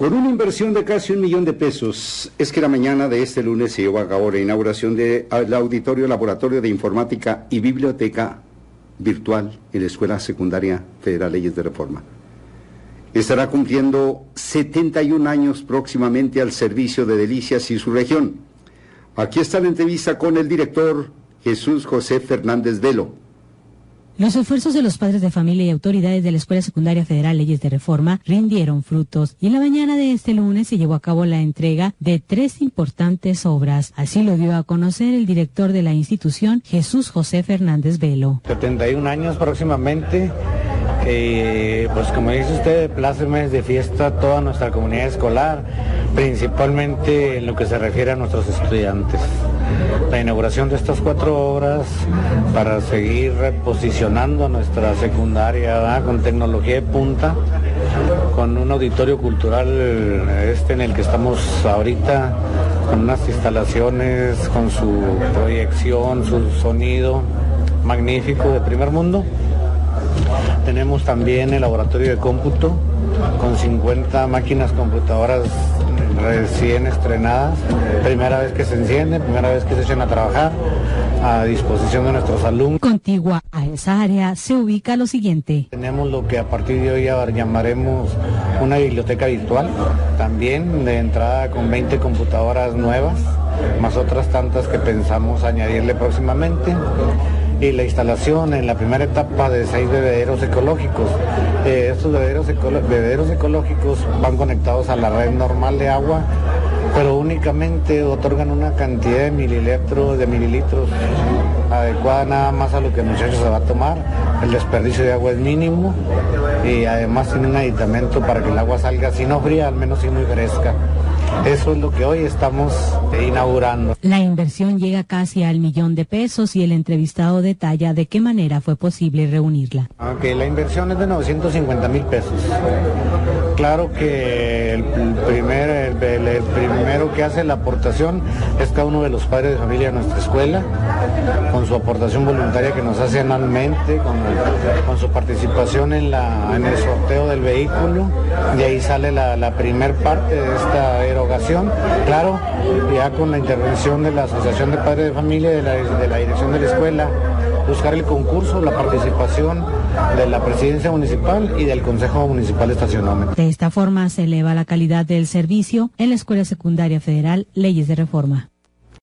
Con una inversión de casi un millón de pesos, es que la mañana de este lunes se llevó a cabo la inauguración del Auditorio Laboratorio de Informática y Biblioteca Virtual en la Escuela Secundaria Federal Leyes de Reforma. Estará cumpliendo 71 años próximamente al servicio de Delicias y su región. Aquí está la entrevista con el director Jesús José Fernández Velo. Los esfuerzos de los padres de familia y autoridades de la Escuela Secundaria Federal Leyes de Reforma rindieron frutos y en la mañana de este lunes se llevó a cabo la entrega de tres importantes obras. Así lo dio a conocer el director de la institución, Jesús José Fernández Velo. 71 años próximamente pues como dice usted, plácemes de fiesta toda nuestra comunidad escolar, principalmente en lo que se refiere a nuestros estudiantes. La inauguración de estas cuatro obras para seguir reposicionando nuestra secundaria con tecnología de punta, con un auditorio cultural este en el que estamos ahorita, con unas instalaciones, con su proyección, su sonido magnífico de primer mundo tenemos también el laboratorio de cómputo con 50 máquinas computadoras recién estrenadas, primera vez que se encienden, primera vez que se echan a trabajar a disposición de nuestros alumnos. Contigua a esa área se ubica lo siguiente. Tenemos lo que a partir de hoy llamaremos una biblioteca virtual, también de entrada con 20 computadoras nuevas, más otras tantas que pensamos añadirle próximamente y la instalación en la primera etapa de seis bebederos ecológicos. Eh, estos bebederos, bebederos ecológicos van conectados a la red normal de agua, pero únicamente otorgan una cantidad de mililitros, de mililitros adecuada nada más a lo que el muchacho se va a tomar. El desperdicio de agua es mínimo y además tiene un aditamento para que el agua salga, si no fría, al menos si muy fresca. Eso es lo que hoy estamos inaugurando. La inversión llega casi al millón de pesos y el entrevistado detalla de qué manera fue posible reunirla. Aunque la inversión es de 950 mil pesos. Claro que el, primer, el, primero que hace la aportación es cada uno de los padres de familia de nuestra escuela, con su aportación voluntaria que nos hace anualmente, con, con su participación en, la, en el sorteo del vehículo. De ahí sale la, la primer parte de esta erogación. Claro, ya con la intervención de la Asociación de Padres de Familia, de la, de la dirección de la escuela, buscar el concurso, la participación de la presidencia municipal y del Consejo Municipal de. De esta forma se eleva la calidad del servicio en la Escuela Secundaria Federal Leyes de Reforma.